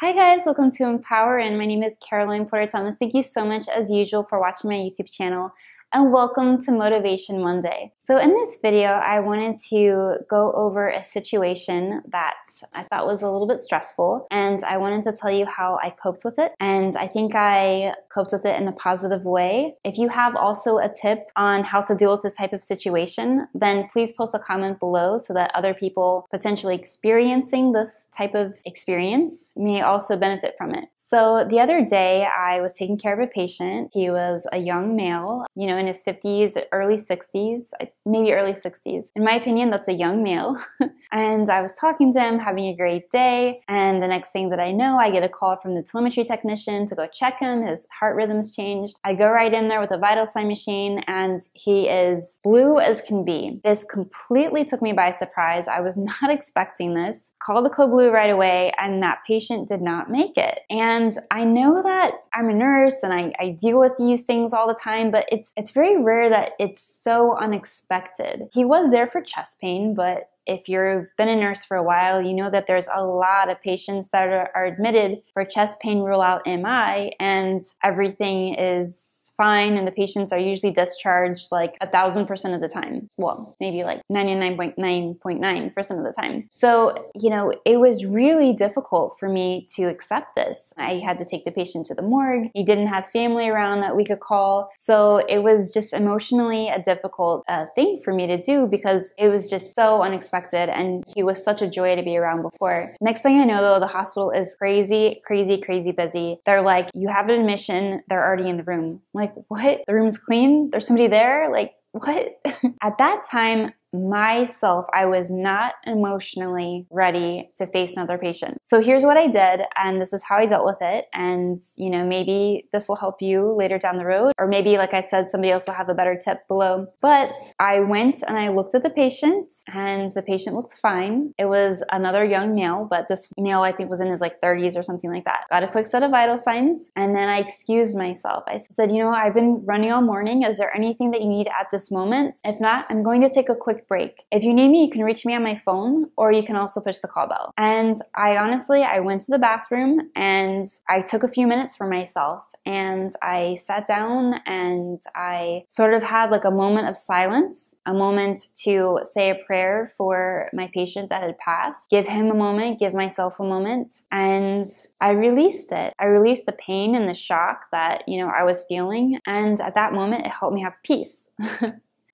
Hi guys, welcome to EmpoweRN my name is Caroline Porter Thomas. Thank you so much as usual for watching my YouTube channel and welcome to Motivation Monday. So in this video, I wanted to go over a situation that I thought was a little bit stressful and I wanted to tell you how I coped with it. And I think I coped with it in a positive way. If you have also a tip on how to deal with this type of situation, then please post a comment below so that other people potentially experiencing this type of experience may also benefit from it. So the other day, I was taking care of a patient. He was a young male, you know, in his 50s, early 60s, maybe early 60s. In my opinion, that's a young male. and I was talking to him, having a great day. And the next thing that I know, I get a call from the telemetry technician to go check him. His heart rhythm's changed. I go right in there with a vital sign machine, and he is blue as can be. This completely took me by surprise. I was not expecting this. Called the code blue right away, and that patient did not make it. And and I know that I'm a nurse and I, I deal with these things all the time, but it's it's very rare that it's so unexpected. He was there for chest pain, but if you've been a nurse for a while, you know that there's a lot of patients that are, are admitted for chest pain rule out MI, and everything is fine and the patients are usually discharged like a thousand percent of the time. Well, maybe like 99.9.9% of the time. So, you know, it was really difficult for me to accept this. I had to take the patient to the morgue. He didn't have family around that we could call. So it was just emotionally a difficult uh, thing for me to do because it was just so unexpected and he was such a joy to be around before. Next thing I know though, the hospital is crazy, crazy, crazy busy. They're like, you have an admission, they're already in the room. Like, like, what? The room's clean? There's somebody there? Like, what? At that time, myself, I was not emotionally ready to face another patient. So here's what I did, and this is how I dealt with it. And, you know, maybe this will help you later down the road, or maybe, like I said, somebody else will have a better tip below. But I went and I looked at the patient, and the patient looked fine. It was another young male, but this male, I think, was in his like 30s or something like that. Got a quick set of vital signs, and then I excused myself. I said, you know, I've been running all morning. Is there anything that you need at this moment? If not, I'm going to take a quick break. If you need me, you can reach me on my phone or you can also push the call bell. And I honestly, I went to the bathroom and I took a few minutes for myself and I sat down and I sort of had like a moment of silence, a moment to say a prayer for my patient that had passed, give him a moment, give myself a moment, and I released it. I released the pain and the shock that, you know, I was feeling, and at that moment it helped me have peace.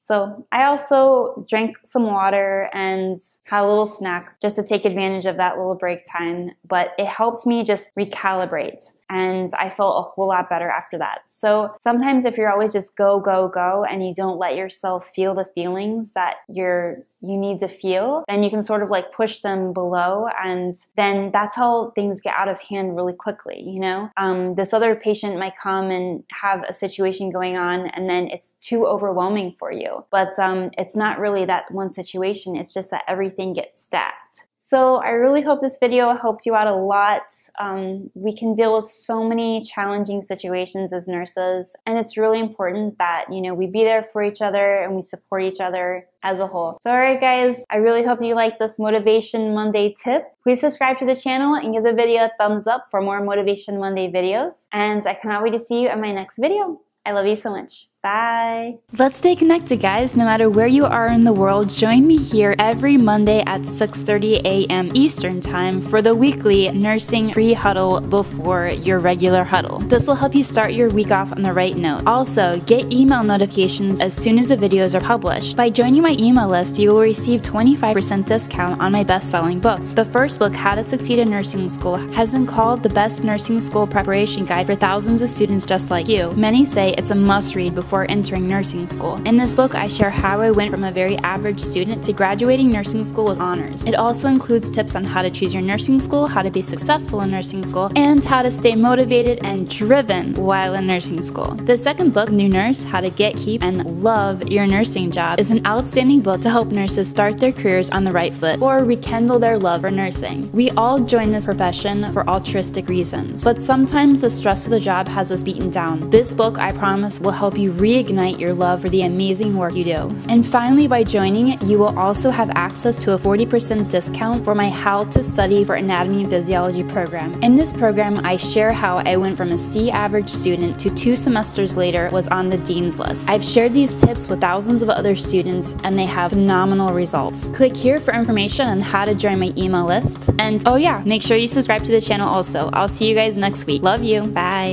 So I also drank some water and had a little snack just to take advantage of that little break time. But it helped me just recalibrate and I felt a whole lot better after that. So sometimes if you're always just go, go, go, and you don't let yourself feel the feelings that you're you need to feel, then you can sort of like push them below, and then that's how things get out of hand really quickly. You know, um, this other patient might come and have a situation going on, and then it's too overwhelming for you. But um, it's not really that one situation; it's just that everything gets stacked. So I really hope this video helped you out a lot. Um, we can deal with so many challenging situations as nurses, and it's really important that, you know, we be there for each other and we support each other as a whole. So alright guys, I really hope you like this Motivation Monday tip. Please subscribe to the channel and give the video a thumbs up for more Motivation Monday videos. And I cannot wait to see you in my next video. I love you so much. Bye. Let's stay connected, guys. No matter where you are in the world, join me here every Monday at 6:30 a.m. Eastern Time for the weekly nursing pre-huddle before your regular huddle. This will help you start your week off on the right note. Also, get email notifications as soon as the videos are published. By joining my email list, you will receive 25% discount on my best-selling books. The first book, How to Succeed in Nursing School, has been called the best nursing school preparation guide for thousands of students just like you. Many say it's a must-read before before entering nursing school. In this book, I share how I went from a very average student to graduating nursing school with honors. It also includes tips on how to choose your nursing school, how to be successful in nursing school, and how to stay motivated and driven while in nursing school. The second book, New Nurse How to Get, Keep, and Love Your Nursing Job, is an outstanding book to help nurses start their careers on the right foot or rekindle their love for nursing. We all join this profession for altruistic reasons, but sometimes the stress of the job has us beaten down. This book, I promise, will help you reignite your love for the amazing work you do. And finally, by joining, you will also have access to a 40% discount for my How to Study for Anatomy and Physiology program. In this program, I share how I went from a C average student to two semesters later was on the Dean's List. I've shared these tips with thousands of other students and they have phenomenal results. Click here for information on how to join my email list. And oh yeah, make sure you subscribe to the channel also. I'll see you guys next week. Love you. Bye.